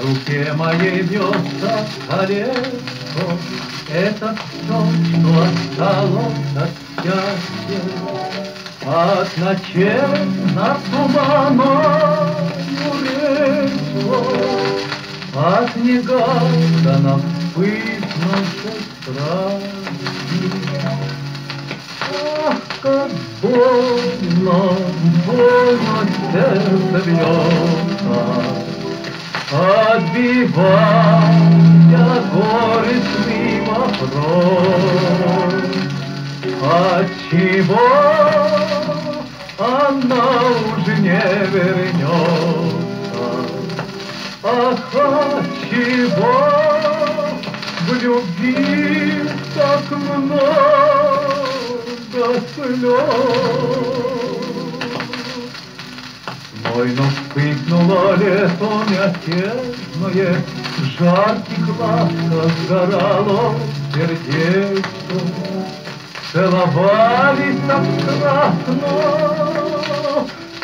душе моей бьется колесо, Это все, что осталось от счастья. От ночей над туманою речью, От негаданно вспыхнувшей страсти. Ах, как больно, больно сердце бьется, Отбивая горестный вопрос, Отчего она уже не вернется? Ах, отчего в любви так много слез? Ой, но вспыхнуло лето мятежное, жарких ласках сгорало сердечко. Целовались так страстно,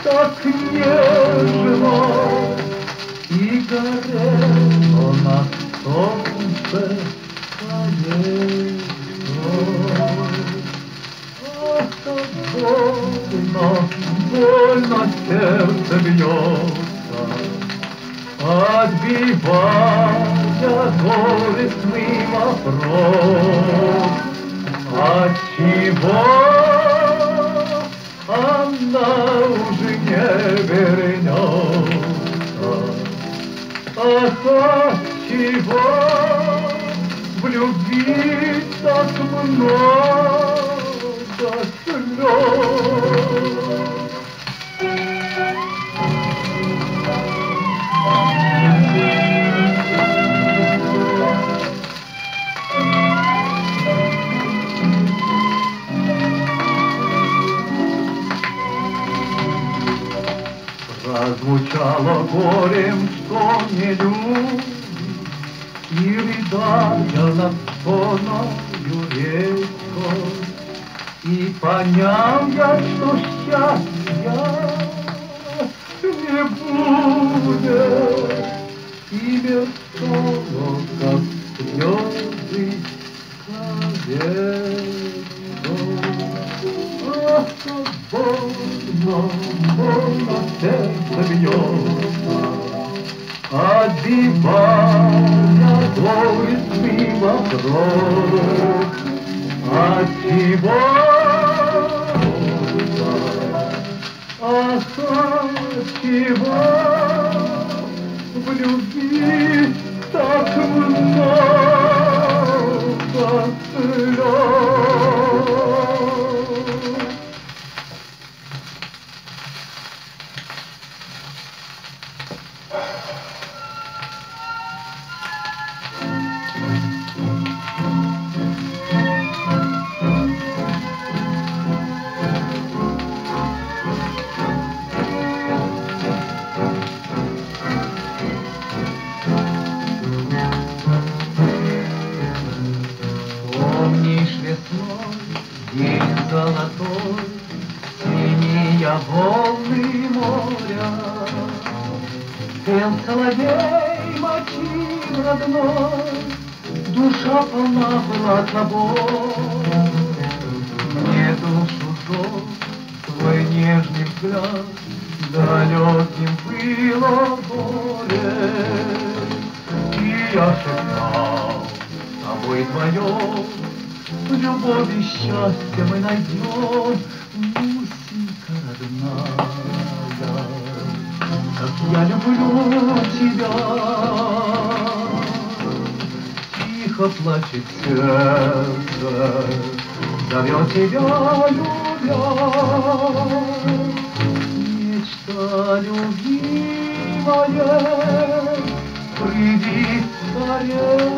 так нежно, И горело на солнце колесо. Больно, больно сердце бьется, Отбивая горестный вопрос, Отчего она уже не вернется? Ах, отчего в любви так много? Прозвучало горем, что не любит, И рыдая над соною речкой, И понял я, что счастья не будет, И без слов, как. Ах, как больно, больно сердце бьется, Отбивая горестный вопрос, Отчего? Ах, отчего в любви так много слез? Соловей мочин родной, Душа полна была тобой. Мне душу жжет твой нежный взгляд, Далеким было горе, И я шептал, с тобой вдвоем Любовь и счастье мы найдем, Мусенька родная, Как я люблю тебя. Тихо плачет сердце, Зовет тебя, любя. Нечто любимое, Приди скорее,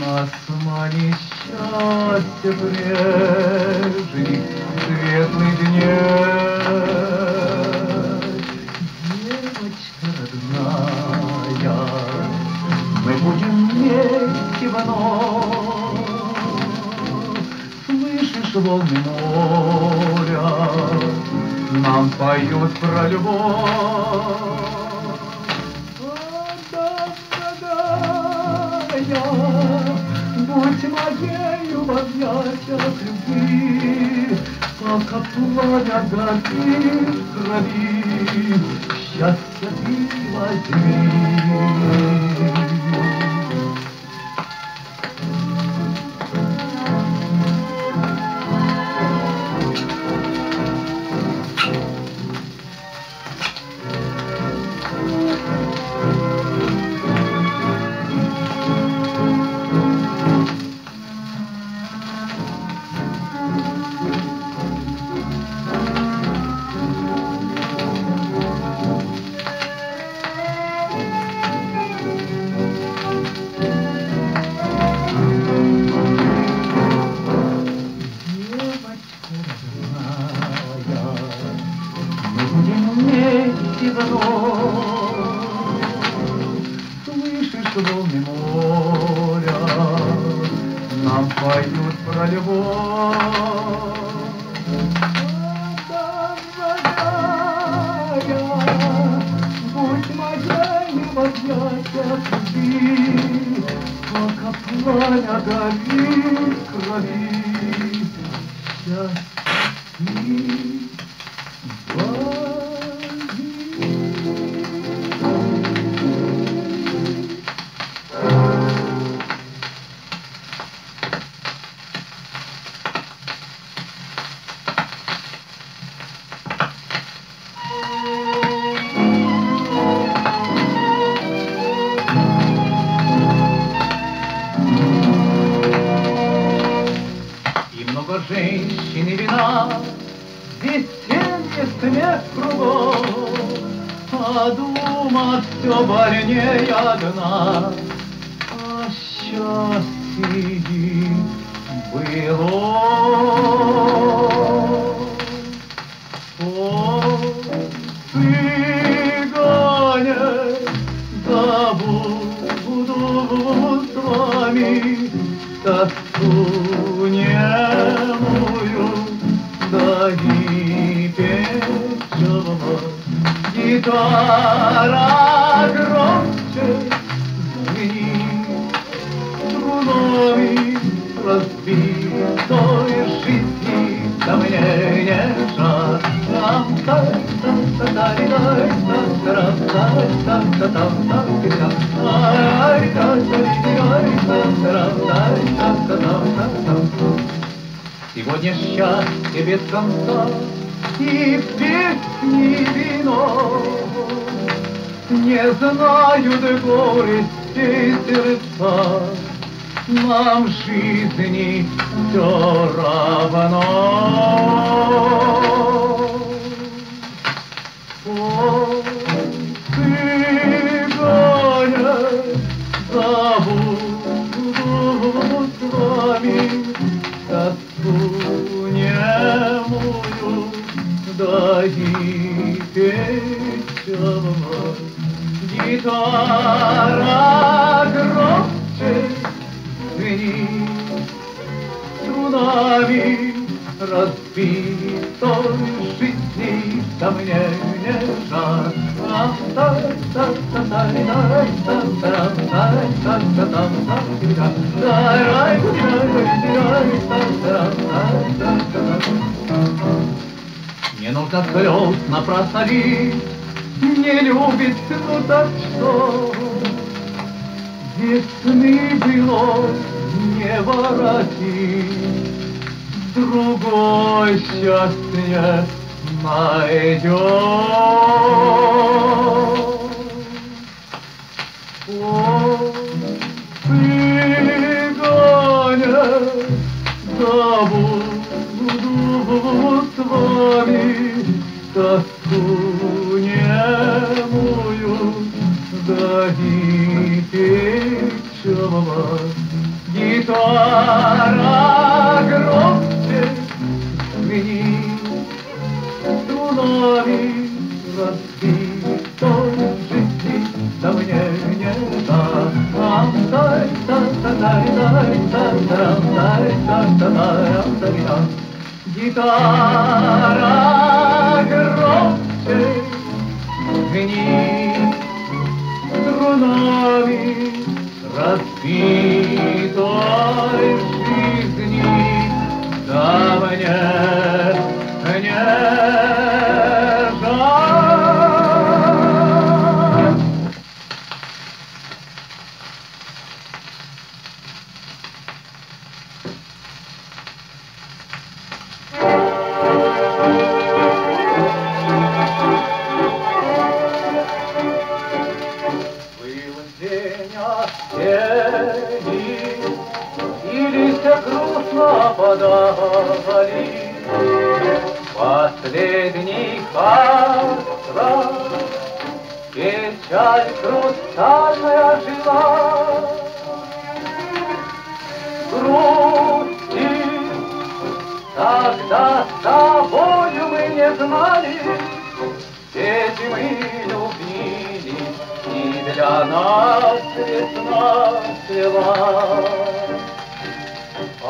нас манит счастье прежних светлых дней. мы будем вместе вновь. Слышишь волны моря, нам поют про любовь. Будь моею объятия любви, Пока пламя горит в крови, Счастье ты возьми. Больнее одна, А счастье было. О, цыгане, забуду с вами тоску немую, да Гитара громче звенит струнами разбитой жизни, да мне не жаль. Там, там, там, там, там, там, там, там, там, там, там, ай, там, там, там, там, там, Сегодня счастье без конца и песни вино Не знают горести сердца, нам жизни все равно. О, цыгане, забуду с вами тоску немую, daitetzava Gitara gropce veni Трудами разбитой жизни Ко мне не жаль Thank you. Не нужно слез напрасно лить, не любит, так что? Весны было не воротить, Другой счастье найдет. О, цыгане, забуду с вами тоску немую, да и печала. Гитара громче звенит, струнами разбитой жизни, да мне не жаль. Ам-тай, та-та-тай, тай, та-тарам, тай, та-та-тарам, та-рам. Гитара громче звенит струнами разбитой жизни давняя. Подали, Последний каскра, Печаль хрустальная жила. Грусти, тогда с тобою мы не знали, ведь мы любили, и для нас весна цвела.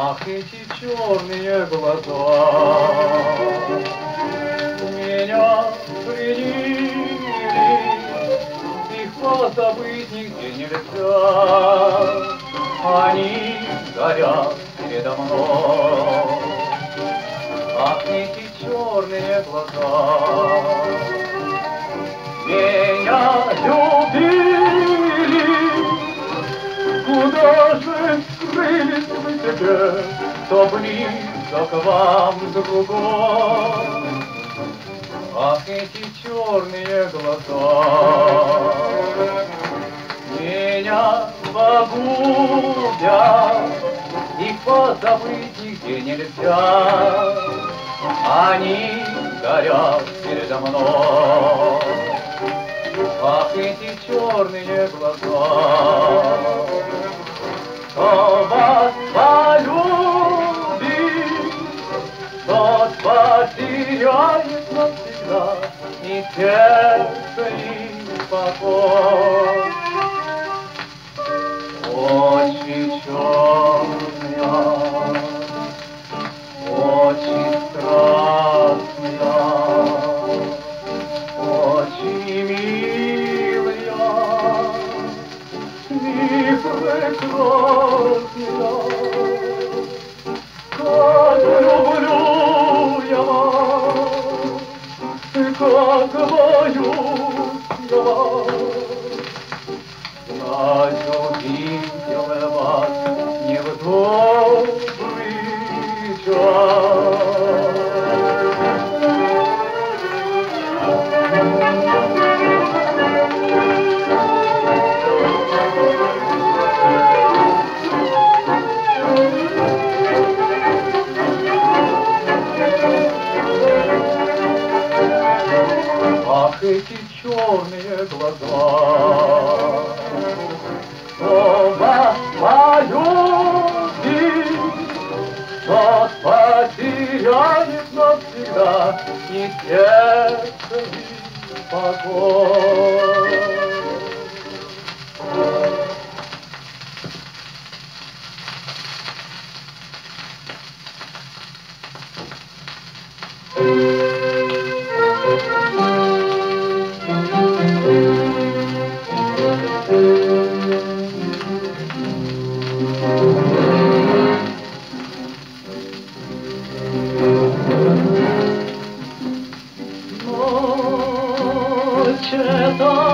Ах, эти черные глаза меня пленили, их позабыть нигде нельзя. Они горят передо мной. Ах, эти черные глаза меня любили. Кто близко к вам другой? Ах, эти черные глаза меня погубят, их позабыть нигде нельзя. Они горят передо мной. Ах, эти черные глаза, кто вас полюбит, тот потеряет навсегда и сердце, и покой. Очень черная, эти черные глаза, кто вас полюбит, тот потеряет навсегда и сердце, и покой.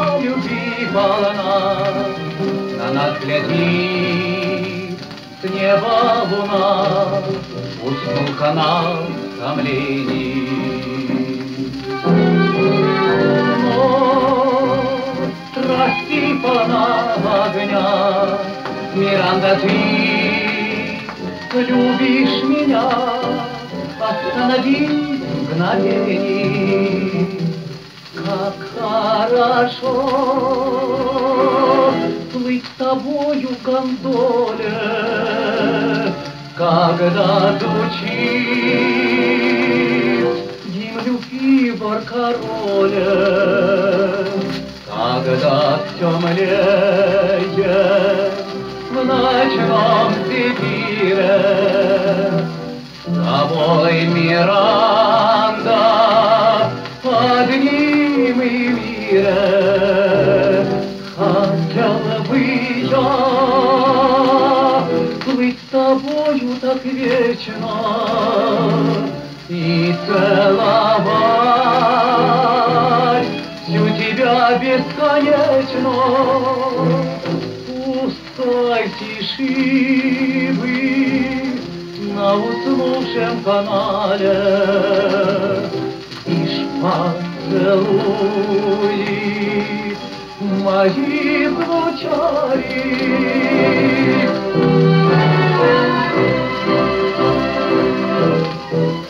Эта любви полна, На нас глядит с неба луна, Уснул канал томлений. Страсти полна огня, Миранда, ты любишь меня, Останови мгновение. Как хорошо плыть с тобою в гондоле, Когда звучит гимн любви баркароля, Когда все млеет в ночном зефире, с тобой, Миранда, тобою так вечно, и целовать всю тебя бесконечно. Пустой тиши вы на уснувшем канале, Лишь поцелуи мои звучали. Thank you.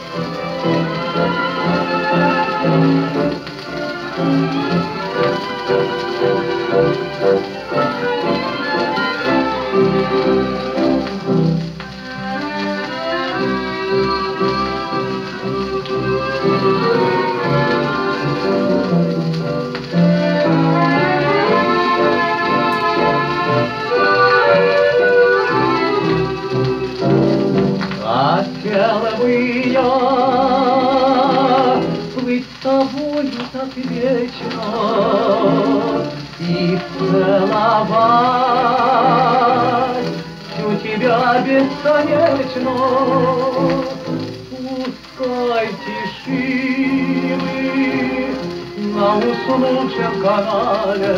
Уснувшем канале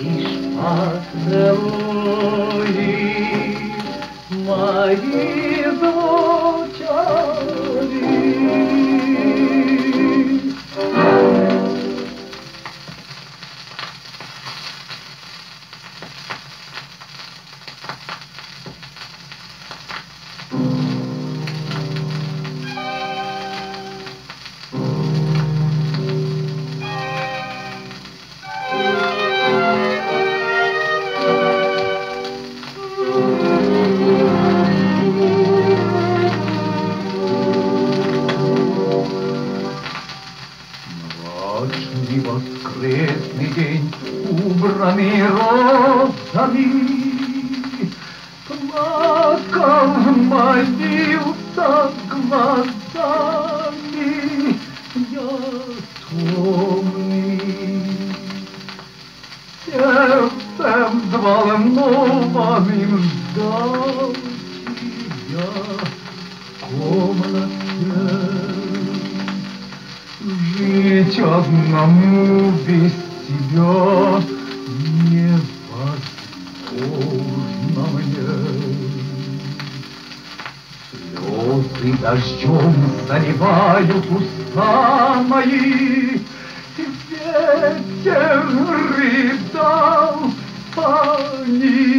Лишь поцелуй мои звучали. Розами, Плакал, молился глазами, я томный. Сердцем звал новым ждал тебя в комнате. Жить одному без тебя Слезы дождем заливают уста мои, Ветер рыдал панихидными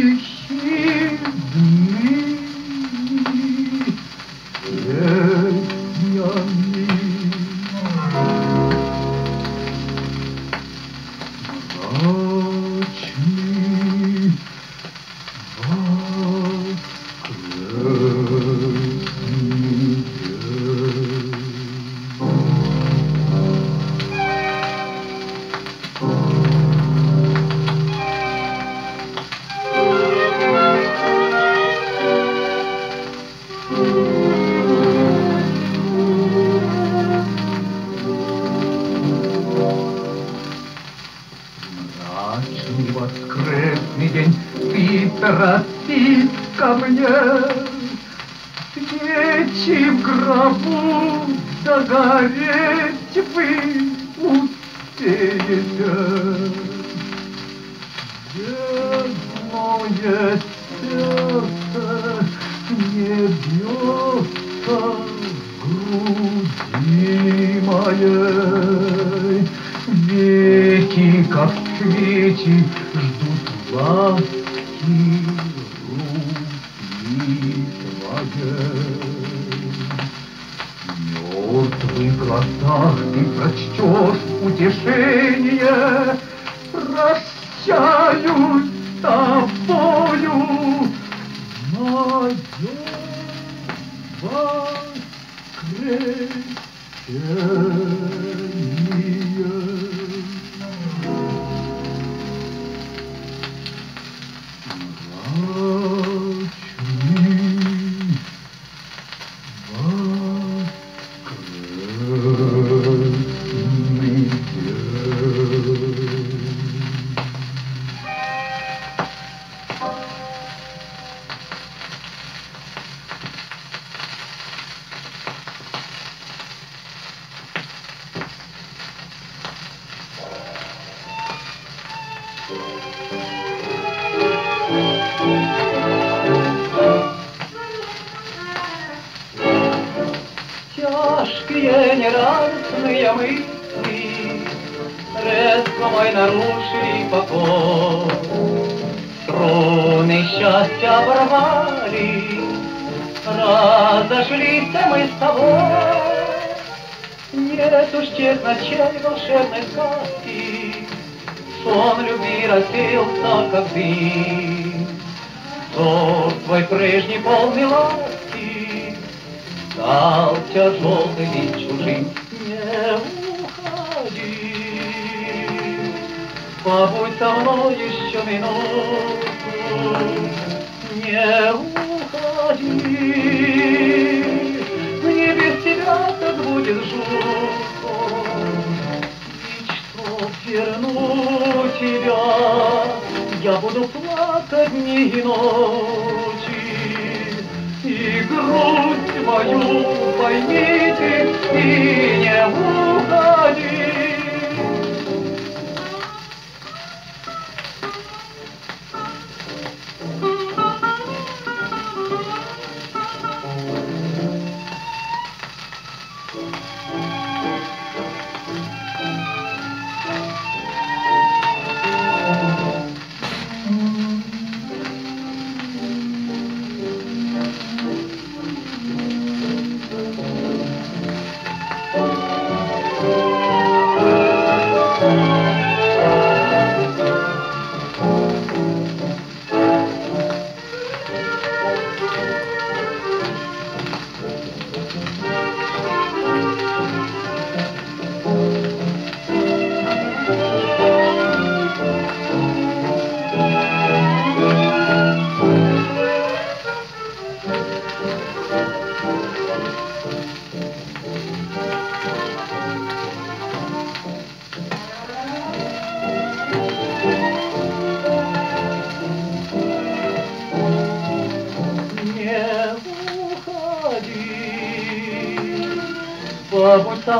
догореть вы успеете. Бедное сердце не бьется в груди моей. Веки, как свечи, ждут ласки руки твоей. Мертвых глазах ты прочтешь утешение, Прощаюсь с тобою, мое воскресенье. Оборвали, Разошлись мы с тобой. Нет уж тех ночей волшебной сказки, Сон любви рассеялся, как дым. Взор твой прежний полный ласки Стал тяжелым и чужим. Не уходи, побудь со мной еще минуту. Не уходи, мне без тебя так будет жутко. Ведь чтоб вернуть тебя, я буду плакать дни и ночи. И грусть мою поймите, и не уходи.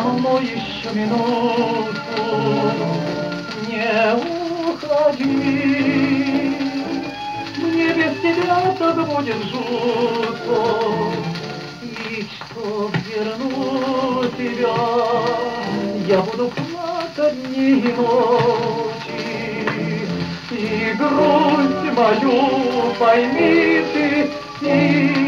Мной еще минуту. Не уходи, мне без тебя так будет жутко. И чтоб вернуть тебя, я буду плакать дни и ночи. И грусть мою пойми ты, и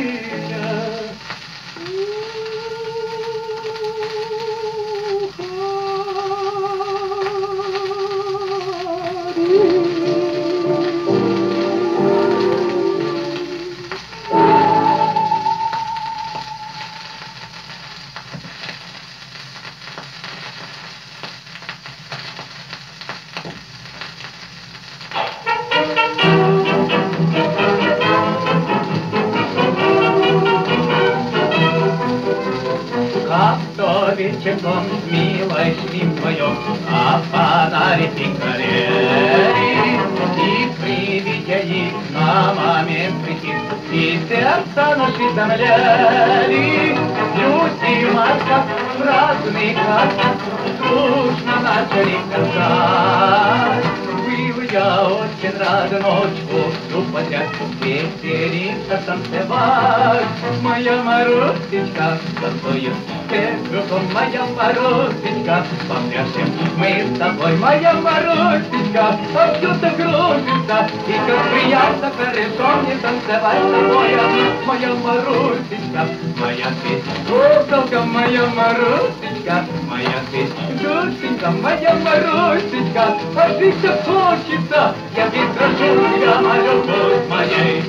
разных красках Дружно начали сказать, был я очень рад ночью всю подряд Веселиться, танцевать Моя Марусечка, за твою сестру, моя морозечка, Попляшем мы с тобой, моя морочишка, а все кружится, и как приятно, хорошо мне танцевать с тобой, а Моя морозечка, моя ты, куколка, моя морозечка, Моя ты, душенька, моя морозечка, А ты все хочется, я ведь прошу тебя моя любовь моей.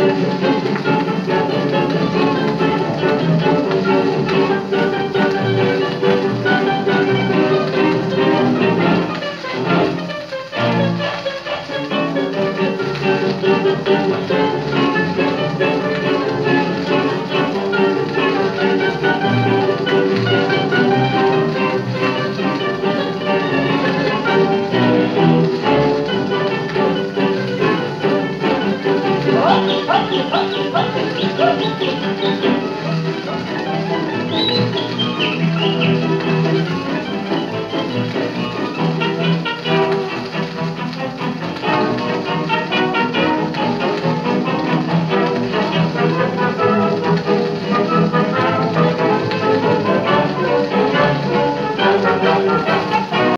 Thank you.